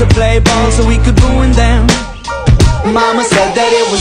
to play ball so we could ruin them. Mama said that it was